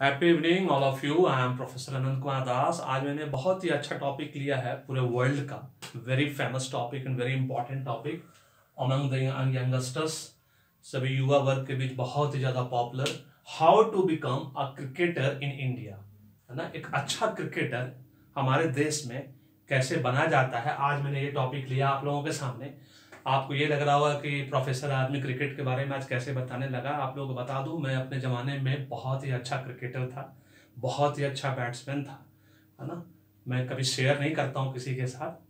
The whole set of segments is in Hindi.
Happy evening all of you I am professor Anant Kumar Das आज मैंने बहुत ही अच्छा टॉपिक लिया है पूरे वर्ल्ड का। Very famous topic and very important topic among youngsters सभी युवा वर्ग के बीच बहुत ही ज़्यादा popular how to become a cricketer in India है ना? एक अच्छा क्रिकेटर हमारे देश में कैसे बना जाता है? आज मैंने ये टॉपिक लिया आप लोगों के सामने। आपको ये लग रहा होगा कि प्रोफेसर आदमी क्रिकेट के बारे में आज कैसे बताने लगा? आप लोग बता दूँ, मैं अपने ज़माने में बहुत ही अच्छा क्रिकेटर था, बहुत ही अच्छा बैट्समैन था, है ना? मैं कभी शेयर नहीं करता हूँ किसी के साथ।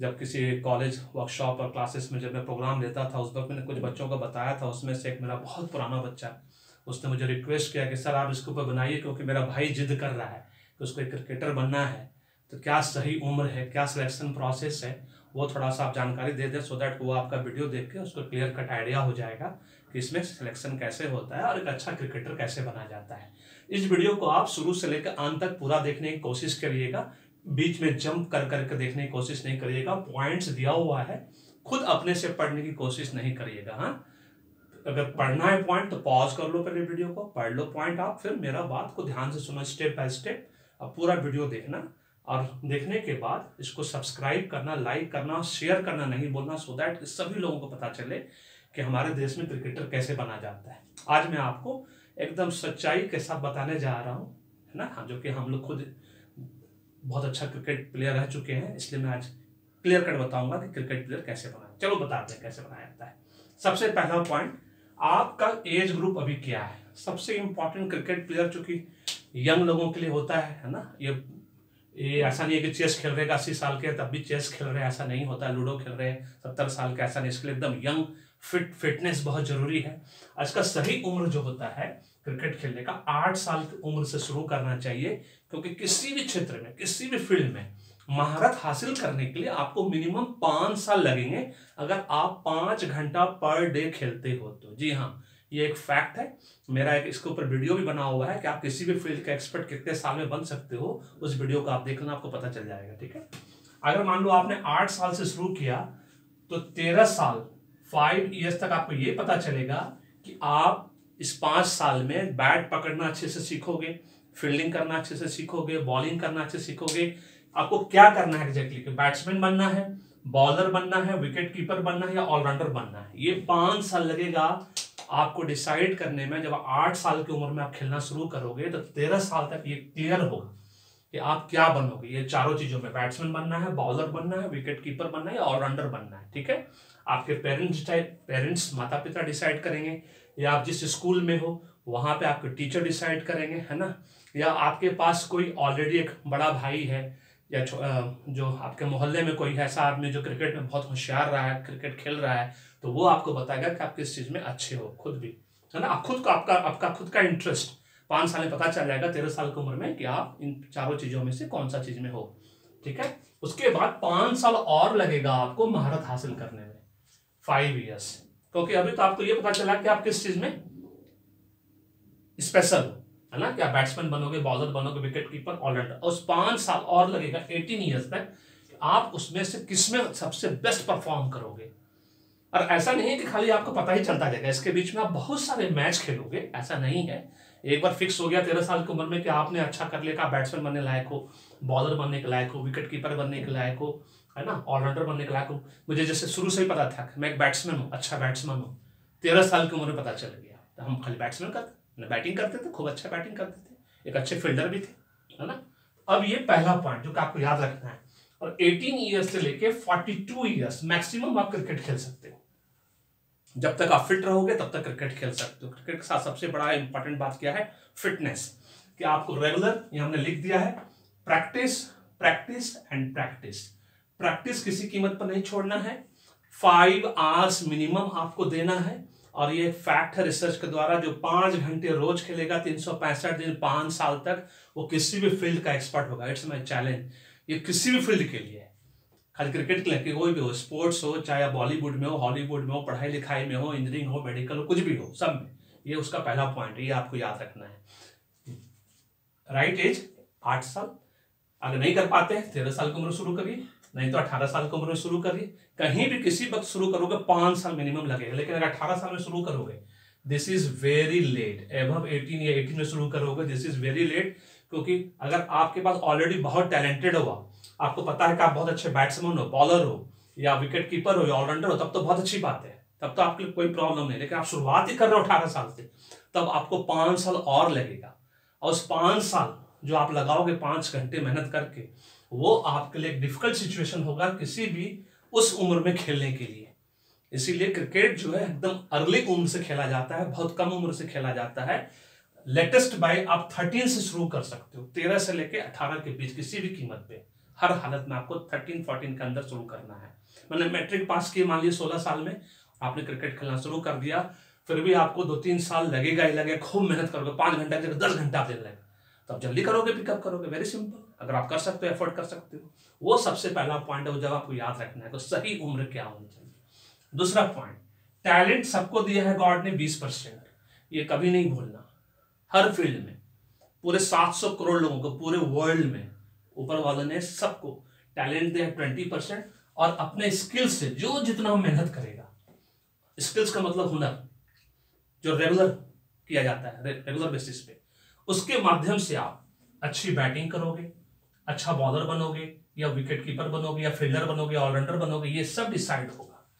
जब किसी कॉलेज वर्कशॉप और क्लासेस में जब मैं प्रोग्राम लेता था, उस वक्त मैंने कुछ बच्चों को बताया था, उसमें से एक मेरा बहुत पुराना बच्चा, उसने मुझे रिक्वेस्ट किया कि, सर, आप इसके ऊपर बनाइए, क्योंकि मेरा भाई जिद कर रहा है कि उसको एक क्रिकेटर बनना है। तो क्या सही उम्र है, क्या सिलेक्शन प्रोसेस है? वो थोड़ा सा आप जानकारी दे दें सो दैट वो आपका वीडियो देख के उसको क्लियर कट आइडिया हो जाएगा कि इसमें सिलेक्शन कैसे होता है और एक अच्छा क्रिकेटर कैसे बना जाता है। इस वीडियो को आप शुरू से लेकर अंत तक पूरा देखने की कोशिश करिएगा। बीच में जंप कर करके देखने की कोशिश नहीं करिएगा। पॉइंट्स दिया हुआ है। खुद अपने से पढ़ने की कोशिश नहीं करिएगा हाँ। अगर पढ़ना है पॉइंट तो पॉज कर लो पहले वीडियो को। पढ़ लो पॉइंट आप, फिर मेरा बात को ध्यान से सुनो स्टेप बाय स्टेप अब पूरा वीडियो देखना। और देखने के बाद इसको सब्सक्राइब करना लाइक करना शेयर करना नहीं बोलना सो दैट सभी लोगों को पता चले कि हमारे देश में क्रिकेटर कैसे बना जाता है। आज मैं आपको एकदम सच्चाई के साथ बताने जा रहा हूँ, है ना? हाँ जो कि हम लोग खुद बहुत अच्छा क्रिकेट प्लेयर रह चुके हैं, इसलिए मैं आज क्लियर कट बताऊँगा कि क्रिकेट प्लेयर कैसे बना। चलो बताते हैं कैसे बनाया जाता है। सबसे पहला पॉइंट आपका एज ग्रुप अभी क्या है? सबसे इंपॉर्टेंट क्रिकेट प्लेयर चूँकि यंग लोगों के लिए होता है है ना? ये ये ऐसा नहीं है कि चेस खेल रहे हैं, अस्सी साल के तब भी चेस खेल रहे हैं, ऐसा नहीं होता लूडो खेल रहे हैं, सत्तर साल के ऐसा नहीं, इसके लिए एकदम यंग फिट फिटनेस बहुत ज़रूरी है। इसका सही उम्र जो होता है क्रिकेट खेलने का, आठ साल की उम्र से शुरू करना चाहिए, क्योंकि किसी भी क्षेत्र में, किसी भी फ़ील्ड में महारत हासिल करने के लिए आपको मिनिमम पाँच साल लगेंगे। अगर आप पाँच घंटा पर डे खेलते हो तो जी हाँ ये एक फैक्ट है। मेरा एक इसके ऊपर वीडियो भी बना हुआ है कि आप किसी भी फ़ील्ड का एक्सपर्ट कितने साल में बन सकते हो, उस वीडियो को आप देख लेना, आपको पता चल जाएगा, ठीक है? अगर मान लो आपने आठ साल से शुरू किया तो तेरह साल फाइव ईयर्स तक आपको ये पता चलेगा कि आप इस पाँच साल में बैट पकड़ना अच्छे से सीखोगे फील्डिंग करना अच्छे से सीखोगे बॉलिंग करना अच्छे से सीखोगे। आपको क्या करना है एग्जैक्टली कि बैट्समैन बनना है बॉलर बनना है विकेट कीपर बनना है या ऑलराउंडर बनना है? ये पाँच साल लगेगा आपको डिसाइड करने में जब आठ साल की उम्र में आप खेलना शुरू करोगे तो तेरह साल तक ये क्लियर होगा कि आप क्या बनोगे। ये चारों चीज़ों में बैट्समैन बनना है बॉलर बनना है विकेट कीपर बनना है ऑलराउंडर बनना है, ठीक है? आपके पेरेंट्स पेरेंट्स माता पिता डिसाइड करेंगे, या आप जिस स्कूल में हो, वहाँ पे आपके टीचर डिसाइड करेंगे, है ना? या आपके पास कोई ऑलरेडी एक बड़ा भाई है या जो आपके मोहल्ले में कोई ऐसा आदमी जो क्रिकेट में बहुत होशियार रहा है, क्रिकेट खेल रहा है तो वो आपको बताएगा कि आप किस चीज़ में अच्छे हो, खुद भी। है ना? खुद का आपका आपका खुद का इंटरेस्ट पाँच साल में पता चल जाएगा, तेरह साल की उम्र में कि आप इन चारों चीज़ों में से कौन सा चीज़ में हो। ठीक है? उसके बाद पाँच साल और लगेगा आपको महारत हासिल करने में। फाइव ईयर्स क्योंकि अभी तो आपको ये पता चला कि आप किस चीज़ में? स्पेशल हो। है ना? क्या बैट्समैन बनोगे बॉलर बनोगे विकेट कीपर ऑलराउंडर उस पाँच साल और लगेगा एटीन ईयर्स तक आप उसमें से किसमें सबसे बेस्ट परफॉर्म करोगे? और ऐसा नहीं है कि खाली आपको पता ही चलता जाएगा। इसके बीच में आप बहुत सारे मैच खेलोगे। ऐसा नहीं है। एक बार फिक्स हो गया तेरह साल की उम्र में कि आपने अच्छा कर लिया बैट्समैन बनने लायक हो बॉलर बनने के लायक हो विकेट कीपर बनने के लायक हो, है ना? ऑलराउंडर बनने के लायक हो। मुझे जैसे शुरू से ही पता था मैं एक बैट्समैन हूँ अच्छा बैट्समैन हूँ। तेरह साल की उम्र में पता चल गया। तो हम खाली बैट्समैन करते बैटिंग करते थे, खूब अच्छा बैटिंग करते थे। एक अच्छे फील्डर भी थे, है ना? अब ये पहला पॉइंट जो कि आपको याद रखना है, और 18 ईयर्स से लेके 42 ईयर्स मैक्सिमम आप क्रिकेट खेल सकते हो। जब तक आप फिट रहोगे, तब तक क्रिकेट खेल सकते हो। क्रिकेट के साथ सबसे बड़ा इंपॉर्टेंट बात क्या है? फिटनेस कि आपको रेगुलर ये हमने लिख दिया है practice practice and practice practice किसी कीमत पर नहीं छोड़ना है। फाइव आवर्स मिनिमम आपको देना है। और ये फैक्ट है रिसर्च के द्वारा जो पाँच घंटे रोज खेलेगा, तीन सौ पैंसठ दिन, पाँच साल तक, वो किसी भी फ़ील्ड का एक्सपर्ट होगा। इट्स माई चैलेंज ये किसी भी फ़ील्ड के लिए। खाली क्रिकेट के लिए, कोई भी हो स्पोर्ट्स हो, चाहे बॉलीवुड में हो हॉलीवुड में हो, पढ़ाई लिखाई में हो इंजीनियरिंग हो मेडिकल हो, कुछ भी हो, सब में। ये उसका पहला पॉइंट है, ये आपको याद रखना है। राइट एज आठ साल। अगर नहीं कर पाते, तेरह साल की उम्र शुरू करिए। नहीं तो अठारह साल की उम्र में शुरू करिए। कहीं भी किसी वक्त शुरू करोगे, पाँच साल मिनिमम लगेगा, लेकिन अगर अठारह साल में शुरू करोगे this is very late above 18 या 18 में शुरू करोगे दिस इज़ वेरी लेट क्योंकि अगर आपके पास ऑलरेडी बहुत टैलेंटेड हुआ, आपको पता है कि आप बहुत अच्छे बैट्समैन हो बॉलर हो, या विकेट कीपर हो, या ऑलराउंडर हो, तब तो बहुत अच्छी बात है। तब तो आपके लिए कोई प्रॉब्लम नहीं, लेकिन आप शुरुआत ही कर रहे हो अठारह साल से, तब आपको पाँच साल और लगेगा। और उस पाँच साल जो आप लगाओगे, पाँच घंटे मेहनत करके वो आपके लिए डिफ़िकल्ट सिचुएशन होगा किसी भी उस उम्र में खेलने के लिए। इसीलिए क्रिकेट जो है एकदम अर्ली उम्र से खेला जाता है, बहुत कम उम्र से खेला जाता है। लेटेस्ट बाई आप थर्टीन से शुरू कर सकते हो, तेरह से लेके अठारह के बीच किसी भी कीमत पे। हर हालत में आपको थर्टीन फोर्टीन के अंदर शुरू करना है। मैंने मैट्रिक पास किए मान लीजिए सोलह साल में, आपने क्रिकेट खेलना शुरू कर दिया, फिर भी आपको दो तीन साल लगेगा ही लगेगा, खूब मेहनत करोगे, पाँच घंटा, दस घंटा देने लगेगा। तो आप जल्दी करोगे पिकअप करोगे वेरी सिंपल अगर आप कर सकते हो एफोर्ड कर सकते हो, वो सबसे पहला पॉइंट है वो जब आपको याद रखना है तो सही उम्र क्या होनी चाहिए। दूसरा पॉइंट टैलेंट सबको दिया है गॉड ने बीस परसेंट। ये कभी नहीं भूलना। हर फ़ील्ड में, पूरे 700 करोड़ लोगों को, पूरे वर्ल्ड में, ऊपर वाले ने सबको टैलेंट दिया ट्वेंटी परसेंट और अपने स्किल्स से जो जितना मेहनत करेगा। स्किल्स का मतलब हुनर, जो रेगुलर किया जाता है रेगुलर बेसिस पे। उसके माध्यम से आप अच्छी बैटिंग करोगे। अच्छा बॉलर बनोगे, या विकेट कीपर बनोगे, या फील्डर बनोगे ऑलराउंडर बनोगे, ये सब डिसाइड होगा।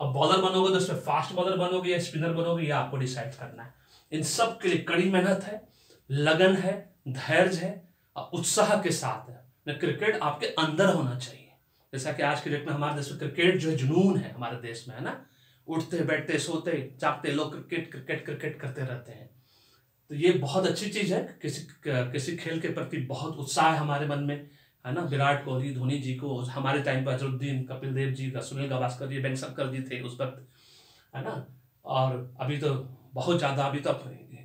अब बॉलर बनोगे तो उसमें फास्ट बॉलर बनोगे, या स्पिनर बनोगे, या आपको डिसाइड करना है। इन सब के लिए कड़ी मेहनत है, लगन है, धैर्य है, और उत्साह के साथ है। क्रिकेट आपके अंदर होना चाहिए। जैसा कि आज के डेट में हमारे देश में क्रिकेट जो है जुनून है, हमारे देश में, है ना? उठते, बैठते, सोते, जागते लोग क्रिकेट क्रिकेट क्रिकेट करते रहते हैं। तो ये बहुत अच्छी चीज़ है। किसी किसी खेल के प्रति बहुत उत्साह है हमारे मन में, है ना? विराट कोहली, धोनी जी को हमारे टाइम पर अजरुद्दीन, कपिल देव जी का, सुनील गवास्कर जी बैंक शंकर जी थे उस वक्त, है ना? और अभी तो बहुत ज़्यादा, अभी तो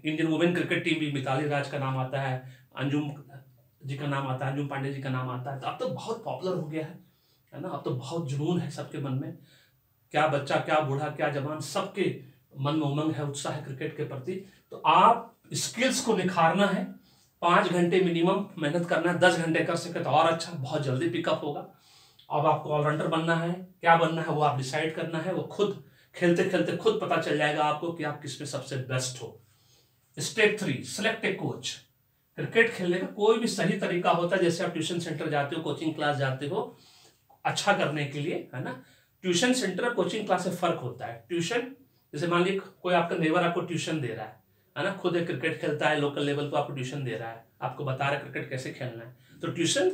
इंडियन वुमेन क्रिकेट टीम भी मिताली राज का नाम आता है, अंजुम जी का नाम आता है, अंजुम पांडे जी का नाम आता है। तो अब तो बहुत पॉपुलर हो गया है है ना? अब तो बहुत जुनून है सबके मन में। क्या बच्चा, क्या बूढ़ा, क्या जवान, सबके मन में उमंग है, उत्साह है क्रिकेट के प्रति। तो आप स्किल्स को निखारना है। पाँच घंटे मिनिमम मेहनत करना है, दस घंटे कर सके तो और अच्छा बहुत जल्दी पिकअप होगा। अब आपको ऑलराउंडर बनना है, क्या बनना है वो आप डिसाइड करना है, वो खुद खेलते खेलते खुद पता चल जाएगा आपको कि आप किसमें सबसे बेस्ट हो। Step three select a coach cricket खेलने का कोई भी सही तरीका होता है, जैसे आप ट्यूशन सेंटर जाते हो कोचिंग क्लास जाते हो अच्छा करने के लिए, है ना? ट्यूशन सेंटर कोचिंग क्लास से फ़र्क होता है। ट्यूशन जैसे मान लीजिए कोई आपका नेबर आपको ट्यूशन दे रहा है है ना? खुद एक क्रिकेट खेलता है लोकल लेवल को आपको ट्यूशन दे रहा है। आपको बता रहा है क्रिकेट कैसे खेलना है। तो ट्यूशन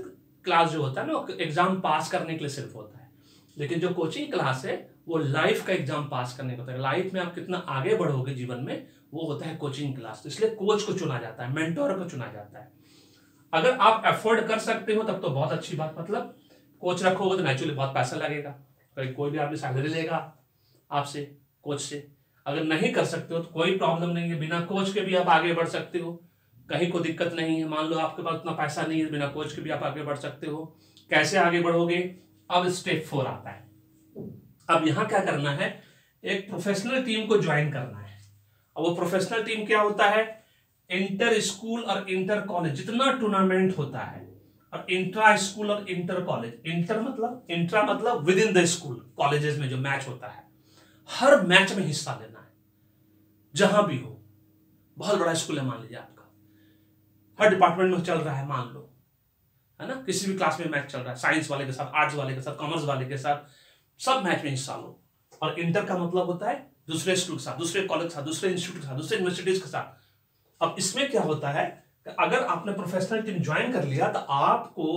क्लास जो होता है ना एग्ज़ाम पास करने के लिए सिर्फ़ होता है। लेकिन जो कोचिंग क्लास है, वो लाइफ का एग्ज़ाम पास करने का होता है। लाइफ में आप कितना आगे बढ़ोगे जीवन में, वो होता है कोचिंग क्लास तो इसलिए कोच को चुना जाता है मेंटोर को चुना जाता है। अगर आप एफोर्ड कर सकते हो, तब तो बहुत अच्छी बात। मतलब कोच रखोगे तो नेचुरली बहुत पैसा लगेगा। कोई भी आपने सैलरी लेगा आपसे कोच से। अगर नहीं कर सकते हो तो कोई प्रॉब्लम नहीं है। बिना कोच के भी आप आगे बढ़ सकते हो। कहीं कोई दिक्कत नहीं है। मान लो आपके पास उतना पैसा नहीं है, बिना कोच के भी आप आगे बढ़ सकते हो। कैसे आगे बढ़ोगे? अब स्टेप फोर आता है। अब यहाँ क्या करना है? एक प्रोफेशनल टीम को ज्वाइन करना है। अब वो प्रोफेशनल टीम क्या होता है? इंटर स्कूल और इंटर कॉलेज जितना टूर्नामेंट होता है। और इंट्रा स्कूल और इंटर कॉलेज इंटर मतलब इंट्रा मतलब within the school colleges में जो मैच होता है। हर मैच में हिस्सा लेना है। जहाँ भी हो, बहुत बड़ा स्कूल है मान लीजिए आपका। हर डिपार्टमेंट में चल रहा है, मान लो। है ना? किसी भी क्लास में मैच चल रहा है साइंस वाले के साथ आर्ट्स वाले के साथ कॉमर्स वाले के साथ, सब मैच में हिस्सा लो। और इंटर का मतलब होता है दूसरे स्कूल के साथ, दूसरे कॉलेज के साथ, दूसरे इंस्टीट्यूट के साथ, दूसरे यूनिवर्सिटीज के साथ। अब इसमें क्या होता है कि अगर आपने प्रोफेशनल टीम ज्वाइन कर लिया तो आपको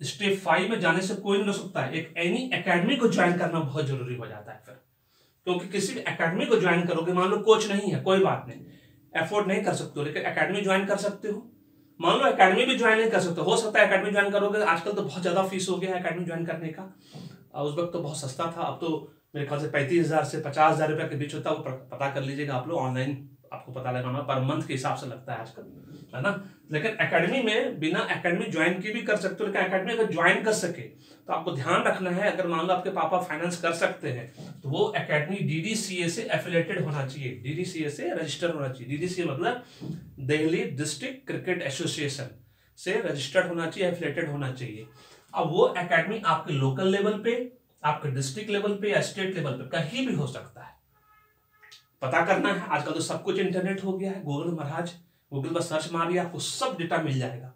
स्टेप फाइव में जाने से कोई नहीं हो सकता है। एक एनी एकेडमी को ज्वाइन करना बहुत ज़रूरी हो जाता है फिर। क्योंकि किसी भी अकेडमी को ज्वाइन करोगे, मान लो कोच नहीं है, कोई बात नहीं। एफोर्ड नहीं कर सकते हो, लेकिन अकेडमी ज्वाइन कर सकते हो। मान लो अकेडमी भी ज्वाइन नहीं कर सकते, हो सकता है अकेडमी ज्वाइन करोगे, आजकल तो बहुत ज़्यादा फ़ीस हो गया है अकेडमी ज्वाइन करने का। उस वक्त तो बहुत सस्ता था, अब तो मेरे ख्याल से पैंतीस हज़ार से पचास हज़ार रुपये के बीच होता है, वो पता कर लीजिएगा आप लोग ऑनलाइन आपको पता लगाना पर मंथ के हिसाब से लगता है आजकल है ना? लेकिन एकेडमी में बिना एकेडमी ज्वाइन की भी कर सकते हो लेकिन एकेडमी अगर ज्वाइन कर सके तो आपको ध्यान रखना है अगर मान लो आपके पापा फाइनेंस कर सकते हैं तो वो एकेडमी डीडीसीए से एफिलेटेड होना चाहिए। डीडीसीए से रजिस्टर होना चाहिए। डीडीसीए मतलब दिल्ली डिस्ट्रिक्ट क्रिकेट एसोसिएशन से रजिस्टर्ड होना चाहिए एफिलेटेड होना चाहिए। अब वो एकेडमी आपके लोकल लेवल पे आपके डिस्ट्रिक्ट लेवल पे या स्टेट लेवल पे कहीं भी हो सकता है। पता करना है, आजकल तो सब कुछ इंटरनेट हो गया है गूगल महाराज गूगल पर सर्च मारिए, आपको सब डेटा मिल जाएगा।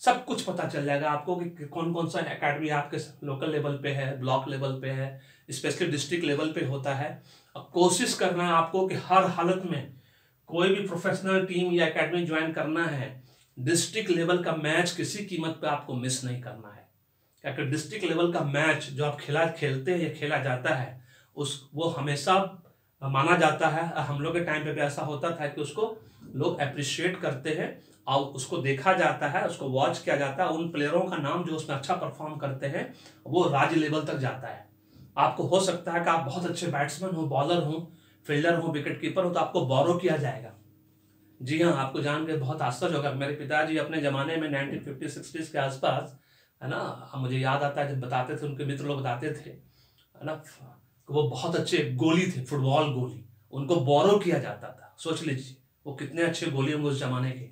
सब कुछ पता चल जाएगा आपको कि कौन कौन सा एकेडमी आपके लोकल लेवल पे है ब्लॉक लेवल पे है स्पेशली डिस्ट्रिक्ट लेवल पे होता है। अब कोशिश करना है आपको कि हर हालत में कोई भी प्रोफेशनल टीम या एकेडमी ज्वाइन करना है डिस्ट्रिक्ट लेवल का मैच किसी कीमत पे आपको मिस नहीं करना है। क्योंकि डिस्ट्रिक्ट लेवल का मैच जो आप खिला खेलते हैं या खेला जाता है, उस, वो हमेशा माना जाता है हम लोग के टाइम पे भी ऐसा होता था कि उसको लोग अप्रिशिएट करते हैं, और उसको देखा जाता है, उसको वॉच किया जाता है, उन प्लेयरों का नाम जो उसमें अच्छा परफॉर्म करते हैं, वो राज्य लेवल तक जाता है। आपको हो सकता है कि आप बहुत अच्छे बैट्समैन हो बॉलर हो फील्डर हो विकेट कीपर हो तो आपको बोरो किया जाएगा। जी हाँ आपको जान के बहुत आश्चर्य होगा। मेरे पिताजी अपने ज़माने में नाइनटीन फिफ्टी सिक्सटीज के आसपास, है ना, मुझे याद आता है जब बताते थे, उनके मित्र लोग बताते थे, है ना वो बहुत अच्छे गोली थे, फुटबॉल गोली। उनको बोरो किया जाता था। सोच लीजिए, वो कितने अच्छे गोली होंगे उस जमाने के।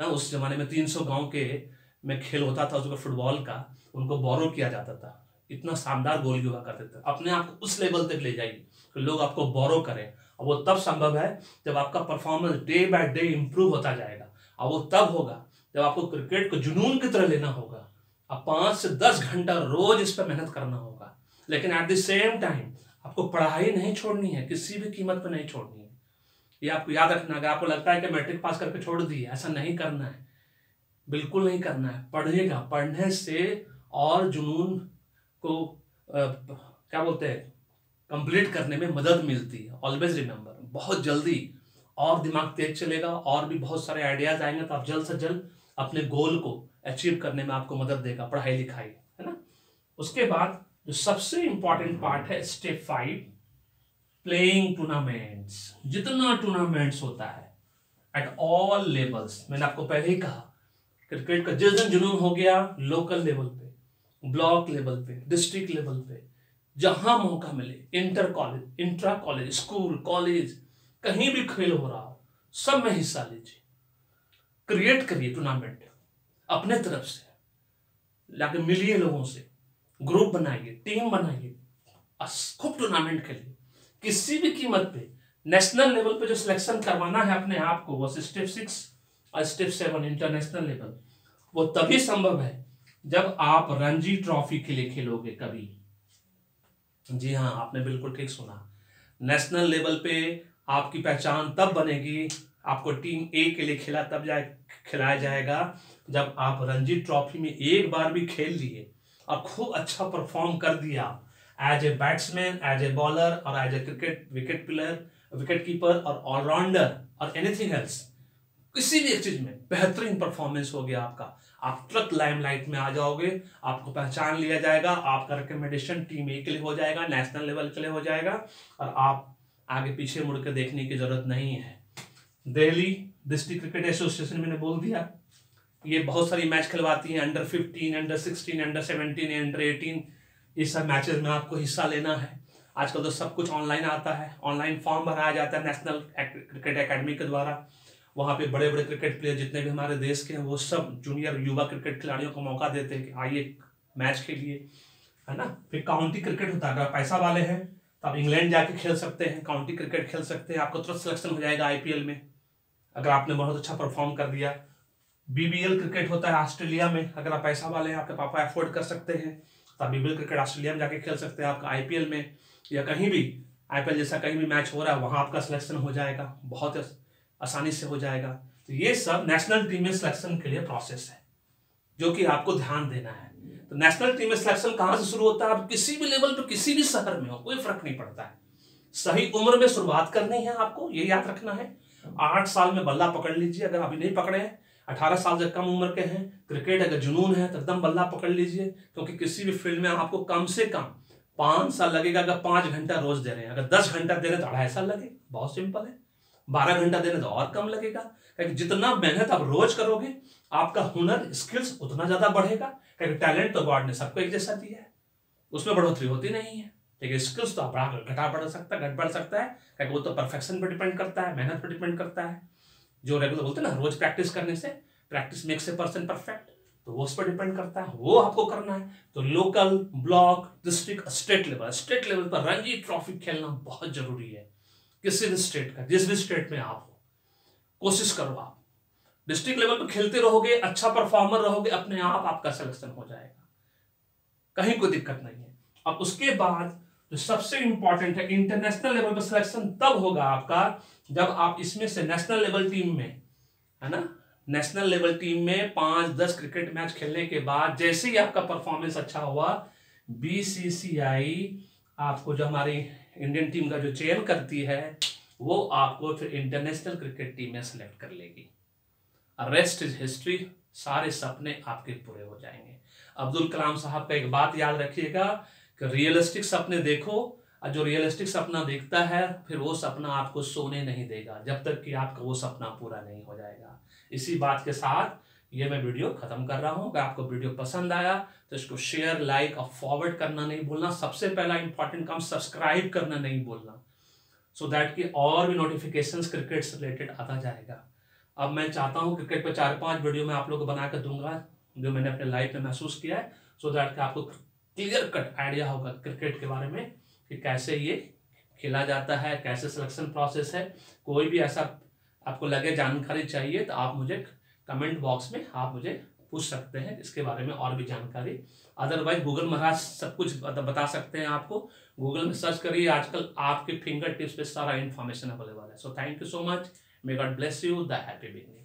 ना उस जमाने में तीन सौ गाँव के में खेल होता था उसका फुटबॉल का, उनको बोरो किया जाता था। इतना शानदार गोली हुआ करते थे। अपने आप को उस लेवल तक ले जाइए कि लोग आपको बोरो करें। और वो तब संभव है जब आपका performance day by day improve होता जाएगा। और वो तब होगा जब आपको क्रिकेट को जुनून की तरह लेना होगा। अब पाँच से दस घंटा रोज इस पर मेहनत करना होगा। लेकिन एट द सेम टाइम आपको पढ़ाई नहीं छोड़नी है किसी भी कीमत पर नहीं छोड़नी है। ये आपको याद रखना अगर आपको लगता है कि मैट्रिक पास करके छोड़ दिए ऐसा नहीं करना है। बिल्कुल नहीं करना है। पढ़ेगा पढ़ने से और जुनून को आ, क्या बोलते हैं कंप्लीट करने में मदद मिलती है। ऑलवेज रिमेंबर बहुत जल्दी और दिमाग तेज चलेगा और भी बहुत सारे आइडियाज़ आएँगे तो आप जल्द से जल्द अपने गोल को अचीव करने में आपको मदद देगा पढ़ाई लिखाई है ना? उसके बाद जो सबसे इंपॉर्टेंट पार्ट है स्टेप फाइव प्लेइंग टूर्नामेंट्स जितना टूर्नामेंट्स होता है एट ऑल लेवल्स मैंने आपको पहले ही कहा क्रिकेट का जिस दिन जुनून हो गया लोकल लेवल पे ब्लॉक लेवल पे डिस्ट्रिक्ट लेवल पे, जहाँ मौका मिले inter college intra college school college कहीं भी खेल हो रहा हो, सब में हिस्सा लीजिए। क्रिएट करिए टूर्नामेंट अपने तरफ़ से, लाके मिलिए लोगों से। ग्रुप बनाइए, टीम बनाइए खूब टूर्नामेंट खेलिए किसी भी कीमत पे नेशनल लेवल पे जो सिलेक्शन करवाना है अपने आप को, वो स्टेप सिक्स और स्टेप सेवन इंटरनेशनल लेवल वो तभी संभव है जब आप रणजी ट्रॉफी के लिए खेलोगे कभी। जी हाँ आपने बिल्कुल ठीक सुना। नेशनल लेवल पे आपकी पहचान तब बनेगी, आपको टीम ए के लिए खेला, तब जाए, खिलाया जाएगा जब आप रणजी ट्रॉफी में एक बार भी खेल लिए। और खूब अच्छा परफॉर्म कर दिया। As a batsman as a bowler और as a cricket wicket player wicket keeper और ऑलराउंडर और एनीथिंग एल्स किसी भी एक चीज़ में बेहतरीन परफॉर्मेंस हो गया आपका। आप तुरंत लाइमलाइट में आ जाओगे, आपको पहचान लिया जाएगा, आपका रिकमेंडेशन टीम ए के लिए हो जाएगा नेशनल लेवल के लिए हो जाएगा, और आप आगे पीछे मुड़ के देखने की ज़रूरत नहीं है। दिल्ली डिस्ट्रिक्ट क्रिकेट एसोसिएशन मैंने बोल दिया। ये बहुत सारी मैच खिलवाती हैं under fifteen under sixteen under seventeen under eighteen ये सब मैचेस में आपको हिस्सा लेना है। आजकल तो सब कुछ ऑनलाइन आता है। ऑनलाइन फॉर्म भराया जाता है नेशनल क्रिकेट एकेडमी के द्वारा। वहाँ पे बड़े बड़े क्रिकेट प्लेयर जितने भी हमारे देश के हैं, वो सब जूनियर युवा क्रिकेट खिलाड़ियों को मौका देते हैं कि आइए मैच खेलिए। है ना? फिर काउंटी क्रिकेट होता है। अगर पैसा वाले हैं तो आप इंग्लैंड जाके खेल सकते हैं काउंटी क्रिकेट खेल सकते हैं। आपको तुरंत सिलेक्शन हो जाएगा आईपीएल में। अगर आपने बहुत अच्छा परफॉर्म कर दिया बीबीएल क्रिकेट होता है ऑस्ट्रेलिया में। अगर आप पैसा वाले हैं, आपके पापा एफोर्ड कर सकते हैं तो आप बीबीएल क्रिकेट ऑस्ट्रेलिया में जाके खेल सकते हैं। आपका आईपीएल में या कहीं भी आईपीएल जैसा कहीं भी मैच हो रहा है, वहाँ आपका सिलेक्शन हो जाएगा। बहुत आसानी से हो जाएगा। तो ये सब नेशनल टीम में सिलेक्शन के लिए प्रोसेस है, जो कि आपको ध्यान देना है। तो नेशनल टीम में सिलेक्शन कहाँ से शुरू होता है? आप किसी भी लेवल पर किसी भी शहर में हो, कोई फ़र्क नहीं पड़ता है। सही उम्र में शुरुआत करनी है आपको, ये याद रखना है। आठ साल में बल्ला पकड़ लीजिए, अगर अभी नहीं पकड़े हैं अठारह साल से कम उम्र के हैं, क्रिकेट अगर जुनून है तो एकदम बल्ला पकड़ लीजिए, क्योंकि किसी भी फ़ील्ड में आपको कम से कम पाँच साल लगेगा अगर पाँच घंटा रोज दे रहे हैं। अगर दस घंटा दे रहे हैं तो अढ़ाई साल लगे बहुत सिंपल है। बारह घंटा देने तो और कम लगेगा। क्योंकि जितना मेहनत आप रोज करोगे, आपका हुनर स्किल्स उतना ज़्यादा बढ़ेगा। क्योंकि टैलेंट तो गॉड ने सबको एक जैसा दिया है। उसमें बढ़ोतरी होती नहीं है। लेकिन स्किल्स तो बढ़ा घटा बढ़ सकता है घट बढ़ सकता है। क्योंकि वो तो परफेक्शन पर डिपेंड करता है, मेहनत पर डिपेंड करता है। जो रेगुलर बोलते हैं ना, रोज प्रैक्टिस करने से practice makes a person perfect तो वो उस पर डिपेंड करता है, वो आपको करना है। तो local block district state level state level पर रणजी ट्रॉफी खेलना बहुत ज़रूरी है। किसी भी स्टेट का, जिस भी स्टेट में आप हो, कोशिश करो आप। डिस्ट्रिक्ट लेवल पर खेलते रहोगे अच्छा परफॉर्मर रहोगे, अपने आप आपका सिलेक्शन हो जाएगा। कहीं कोई दिक्कत नहीं है। अब उसके बाद जो सबसे इंपॉर्टेंट है इंटरनेशनल लेवल पर सिलेक्शन तब होगा आपका जब आप इसमें से नेशनल लेवल टीम में, है ना? नेशनल लेवल टीम में पाँच दस क्रिकेट मैच खेलने के बाद जैसे ही आपका परफॉर्मेंस अच्छा हुआ बीसीसीआई आपको जो हमारी इंडियन टीम का जो चयन करती है, वो आपको फिर इंटरनेशनल क्रिकेट टीम में सेलेक्ट कर लेगी। रेस्ट इज़ हिस्ट्री सारे सपने आपके पूरे हो जाएँगे। अब्दुल कलाम साहब का एक बात याद रखिएगा कि रियलिस्टिक सपने देखो, और जो रियलिस्टिक सपना देखता है, फिर वो सपना आपको सोने नहीं देगा, जब तक कि आपका वो सपना पूरा नहीं हो जाएगा। इसी बात के साथ ये मैं वीडियो खत्म कर रहा हूँ। अगर आपको वीडियो पसंद आया तो इसको शेयर लाइक और फॉरवर्ड करना नहीं भूलना। सबसे पहला इंपॉर्टेंट काम सब्सक्राइब करना नहीं भूलना। सो so दैट कि और भी नोटिफिकेशंस क्रिकेट से रिलेटेड आता जाएगा। अब मैं चाहता हूँ क्रिकेट पर चार पाँच वीडियो मैं आप लोग को बना कर दूँगा, जो मैंने अपने लाइफ में महसूस किया है। सो so दैट कि आपको क्लियर कट आइडिया होगा क्रिकेट के बारे में कि कैसे ये खेला जाता है, कैसे सिलेक्शन प्रोसेस है। कोई भी ऐसा आपको लगे जानकारी चाहिए तो आप मुझे कमेंट बॉक्स में आप मुझे पूछ सकते हैं, इसके बारे में और भी जानकारी। अदरवाइज़ गूगल महाराज सब कुछ बता सकते हैं आपको। गूगल में सर्च करिए, आजकल आपके फिंगर टिप्स पे सारा इन्फॉर्मेशन अवेलेबल है। So thank you so much may God bless you the happy beginning